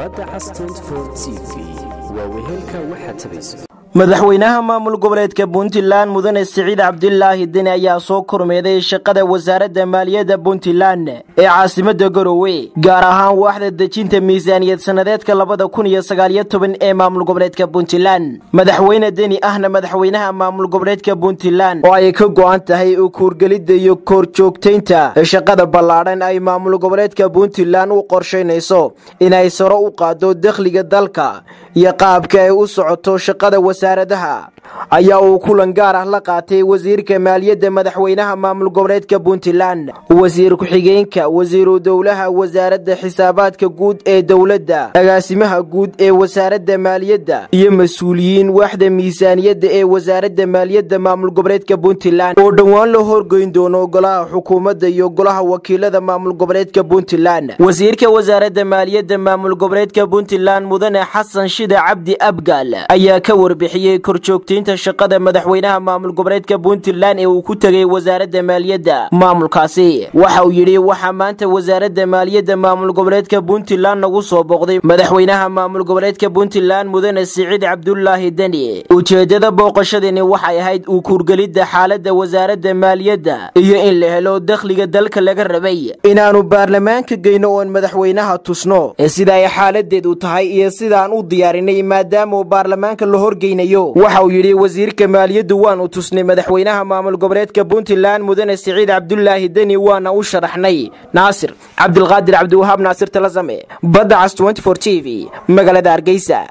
badda xastunford t v. Waa wehelka waxaad tabayso madaxweynaha maamul goboleedka puntland mudane siciid cabdilaahi deni ayaa soo kormeeday shaqada wasaaradda maaliyadda puntland ee caasimada garowe gaar ahaan waaxda dejinta miisaaniyad sannadeedka labada kun iyo sagaaliyo toban ee maamul goboleedka puntland. Madaxweyne deni ahna madaxweynaha maamul goboleedka puntland oo ay ka go-an tahay u kuurgelidda iyo koorjoogtaynta shaqada ballaadhan ay maamul goboleedka puntland u qorshaynayso inay saro u qaado dakhliga dalka iyo qaabka ay u socoto shaqada wasaaradaha ayaa uu kulan gaar ah la qaatay wasiirka maaliyadda madaxweynaha maamul goboleedka puntland. Wasiir ku-xigeenka wasiiru dowlaha wasaaradda xisaabaadka guud ee dowladda agaasimaha guud ee wasaaradda maaliyadda iyo mas'uuliyiin waaxda miisaaniyadda ee wasaaradda maaliyadda maamul goboleedka puntland. Oo dhowaan loo horgeyn doono golaha xukuumadda iyo golaha wakiilada maamul goboleedka puntland. Wasiirka wasaaradda maaliyadda maamul goboleedka puntland mudane xasan shida cabdi abgaal ayaa ka warbixiyey korjoogtaynta shaqada madaxweynaha maamul goboleedka puntland ee uu ku tegay wasaaradda maaliyadda. Maamulkaasi waxa uu yidhi waxaa maanta wasaaradda maaliyadda maamul goboleedka puntland nagu soo booqday. Madaxweynaha maamul goboleedka puntland mudane siciid cabdulaahi deni ujeeddada booqashadani waxay ahayd uu kuurgelidda xaaladda wasaaradda maaliyadda iyo in la helo dakhliga dalka laga rabay. Inaannu baarlamaanka geyno oon madaxweynaha tusno. Ee sida ay xaaladeedu tahay iyo sidaan u diyaarinay maadaama uu baarlamaanka la horgeynayo. Waxa uu yidhi wasiirka maaliyaddu waanu tusnay madaxweynaha maamul goboleedka puntland mudane siciid cabdulaahi deni waana u sharaxnay. Naasir cabdilqaadir cabdiwahaab naasir talasame badda cas t v magaalada hargeysa